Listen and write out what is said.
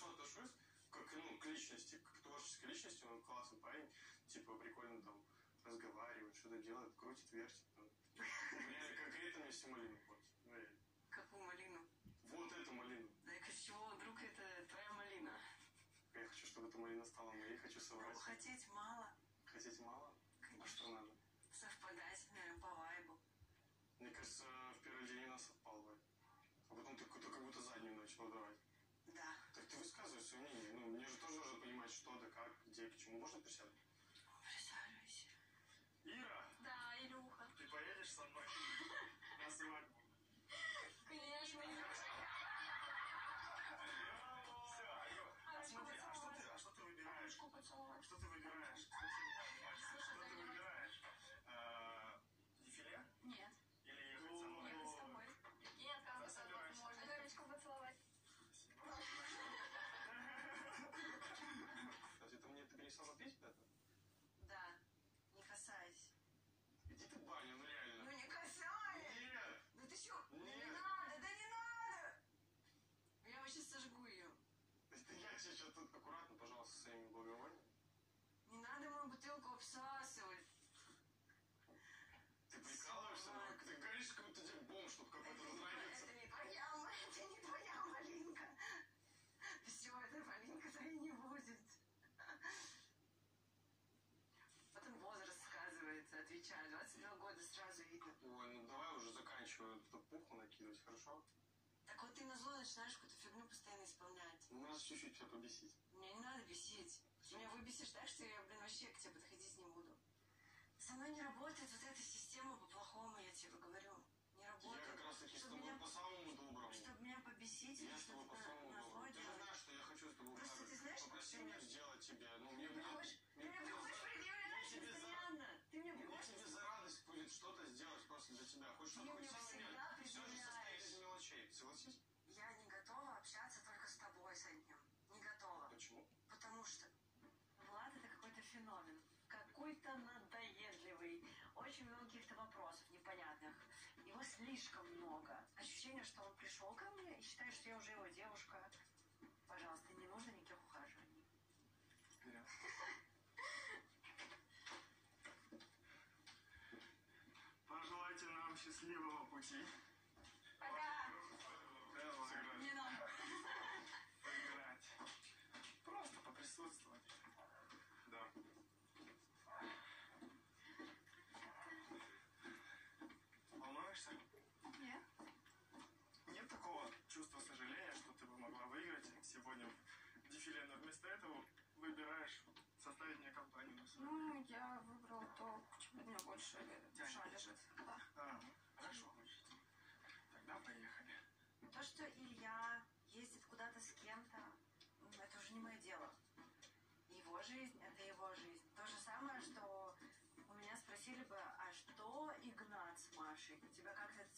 хорошо отношусь, как ну, к личности, как к творческой личности. Он классный парень. Типа, прикольно там разговаривает, что-то делает, крутит, вертит. Ну, реально, конкретно мне все малину. Ну, реально. Какую малину? Вот эту малину. Да и с чего вдруг это твоя малина? Я хочу, чтобы эта малина стала моей, хочу Ну, соврать. хотеть мало, Хотите мало? А что конечно. надо? Совпадать, наверное, по вайбу. Мне кажется, в первый день нас совпал бы. А потом ты, ты как будто заднюю начал давать. Высказывай свое мнение. Ну, мне же тоже нужно понимать, что да как, где, к чему. Можно присядать? Присаживайся. Ира, Да, Илюха. ты поедешь со мной бутылку обсасывать. Ты прикалываешься? Ты говоришь, как будто тебе бомж тут какой-то разранится. Это не твоя, это не твоя малинка. Все, эта малинка твоей не будет. Потом возраст сказывается, отвечаю. 22 года сразу видно. Ой, ну давай уже заканчивай эту пуху накидывать, хорошо? Так вот ты на зло начинаешь какую-то фигню постоянно исполнять. Ну, надо чуть-чуть тебя побесить. Мне не надо бесить. Ты выбесишь так, что я, блин, вообще к тебе подходить не буду. Со мной не работает вот эта система по-плохому, я тебе говорю. Не Я работает. как раз таки с Чтобы тобой меня, по самому доброму. чтобы меня побесить, Я с тобой что-то по самому на доброму. Ты же знаешь, что я хочу с тобой Просто ухаживать. ты знаешь, Попроси ты меня мне- сделать тебе. Ну, мне Ты мне хочешь, ты мне мне- хочешь предъявлять мне тебе за- постоянно. Ты мне Мне хочешь тебе за радость будет что-то сделать просто для тебя. Ты чтобы мне хоть сам всегда меня... Все же состоит из мелочей. Согласись? Я не готова общаться только с тобой с одним. Не готова. Почему? Потому что Влад это какой-то феномен. Какой-то надоедливый. Очень много каких-то вопросов непонятных. Его слишком много. Ощущение, что он пришел ко мне и считает, что я уже его девушка. Пожалуйста, не нужно никаких ухаживаний. Вперед. Пожелайте нам счастливого пути. Пока. Давай. Не надо. Вместо этого выбираешь составить мне компанию. Ну, я выбрала то, к чему у меня больше душа лежит. Да. А, хорошо. Тогда поехали. То, что Илья ездит куда-то с кем-то, это уже не мое дело. Его жизнь – это его жизнь. То же самое, что у меня спросили бы, а что Игнат с Машей? Тебя как-то это